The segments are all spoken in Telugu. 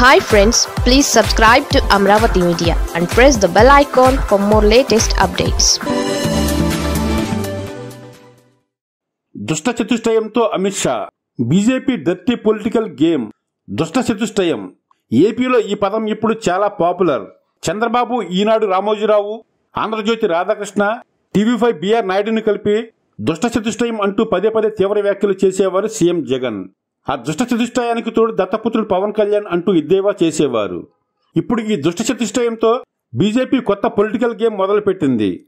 Hi friends please subscribe to Amaravati media and press the bell icon for more latest updates దుష్ట చతుష్టయంతో Amit Shah. BJP dirty political game దుష్ట చతుష్టయం ఏపీలో ఈ పదం ఇప్పుడు చాలా popular Chandrababu Eenadu Ramoji Rao Andhra Jyothi Radhakrishna TV five BR నాయుడుని కలిపి దుష్ట చతుష్టయం అంటూ పదే పదే తీవ్ర వ్యాఖ్యలు చేసేవారు సీఎం జగన్. ఆ దుష్ట చతుష్టయానికి తోడు దత్తపుత్రుడు పవన్ కళ్యాణ్ అంటూ ఇద్దేవా చేసేవారు. ఇప్పుడు ఈ దుష్ట చతుష్టయంతో బీజేపీ కొత్త పొలిటికల్ గేమ్ మొదలుపెట్టింది.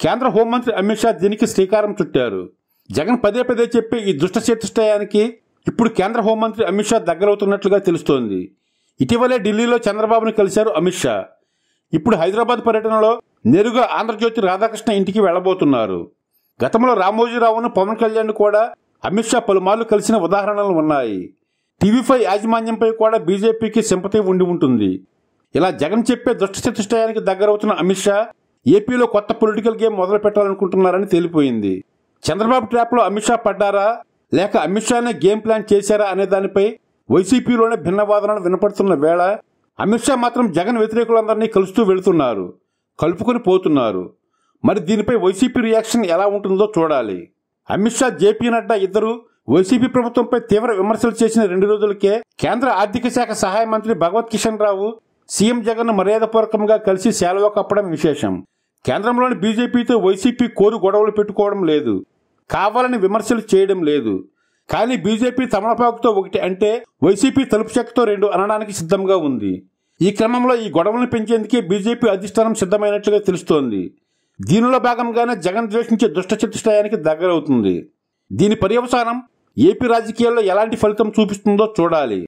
కేంద్ర హోంమంత్రి అమిత్ షా దీనికి శ్రీకారం చుట్టారు. జగన్ పదే పదే చెప్పే ఈ దుష్ట చతుష్టయానికి ఇప్పుడు కేంద్ర హోంమంత్రి అమిత్ షా దగ్గరవుతున్నట్లుగా తెలుస్తోంది. ఇటీవలే ఢిల్లీలో చంద్రబాబును కలిశారు అమిత్ షా. ఇప్పుడు హైదరాబాద్ పర్యటనలో నేరుగా ఆంధ్రజ్యోతి రాధాకృష్ణ ఇంటికి వెళ్ళబోతున్నారు గతంలో రామోజీరావును పవన్ కళ్యాణ్ కూడా అమిత్ షా పలుమార్లు కలిసిన ఉదాహరణలు ఉన్నాయి. టీవీపై యాజమాన్యంపై కూడా బీజేపీకి సింపతి ఉండి ఉంటుంది. ఇలా జగన్ చెప్పే దుష్ట చతుష్టయానికి దగ్గరవుతున్న అమిత్ షా ఏపీలో కొత్త పొలిటికల్ గేమ్ మొదలు పెట్టాలనుకుంటున్నారని తేలిపోయింది. చంద్రబాబు ట్రాప్లో అమిత్ షా పడ్డారా? లేక అమిత్ షానే గేమ్ ప్లాన్ చేశారా అనే దానిపై వైసీపీలోనే భిన్న వాదనలు వినపడుతున్న వేళ అమిత్ షా మాత్రం జగన్ వ్యతిరేకులందరినీ కలుస్తూ వెళుతున్నారు కలుపుకొని పోతున్నారు. మరి దీనిపై వైసీపీ రియాక్షన్ ఎలా ఉంటుందో చూడాలి. అమిత్ షా జేపీ నడ్డా ఇద్దరు వైసీపీ ప్రభుత్వంపై తీవ్ర విమర్శలు చేసిన రెండు రోజులకే కేంద్ర ఆర్థిక శాఖ సహాయ మంత్రి భగవత్ కిషన్ రావు సీఎం జగన్ మర్యాదపూర్వకంగా కలిసి సెలవు కప్పడం విశేషం. కేంద్రంలోని బీజేపీతో వైసీపీ కోరు గొడవలు పెట్టుకోవడం లేదు. కావాలని విమర్శలు చేయడం లేదు. కానీ బీజేపీ తమలపాకుతో ఒకటి అంటే వైసీపీ తలుపు చెక్కతో రెండు అనడానికి సిద్ధంగా ఉంది. ఈ క్రమంలో ఈ గొడవలను పెంచేందుకే బీజేపీ అధిష్టానం సిద్ధమైనట్లుగా తెలుస్తోంది. దీనిలో భాగంగానే జగన్ ద్వేషించే దుష్ట చతుష్టయానికి దగ్గరవుతుంది. దీని పర్యవసానం ఏపీ రాజకీయాల్లో ఎలాంటి ఫలితం చూపిస్తుందో చూడాలి.